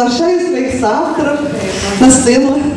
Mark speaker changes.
Speaker 1: приглашаю своих соавторов на сцену.